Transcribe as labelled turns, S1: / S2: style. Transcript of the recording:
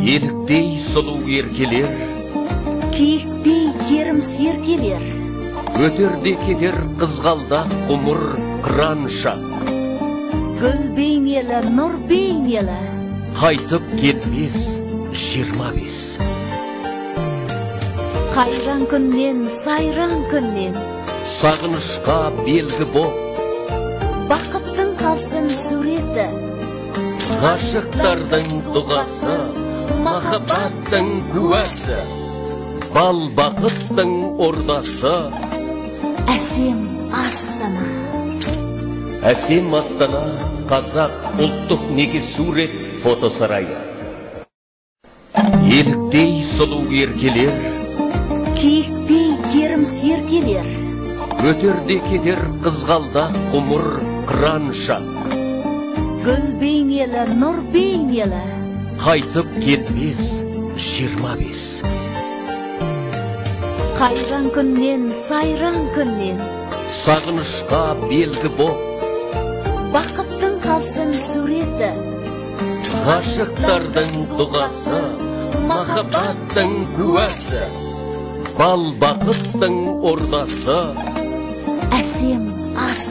S1: еліктей сұлу еркелер
S2: киіктей керім серкелер
S1: өтерде кетер қызғалдақ құмыр қыранша
S2: гүл бейнелі нұр бейнелі
S1: қайтып кетпес жиырма бес.
S2: Қайран күннен сайран күннен.
S1: Сағынышқа белгі боп
S2: бақыттың қалсын суреті.
S1: Ғашықтардың дұғасы. Махаббаттың куәсі бал бақыттың ордасы
S2: әсем астана
S1: әсем астана қазақ ұлттық неге сурет фотосарайы еліктей сұлу еркелер
S2: киіктей керім серкелер
S1: өтерде кетер қызғалдақ құмыр қыранша
S2: гүл бейнелі нұр бейнелі
S1: қайтып кетпес жиырма бес
S2: қайран күннен сайран күннен
S1: сағынышқа белгі боп
S2: бақыттың қалсын суреті
S1: ғашықтардың дұғасы махаббаттың куәсі бал бақыттың ордасы
S2: әсем астана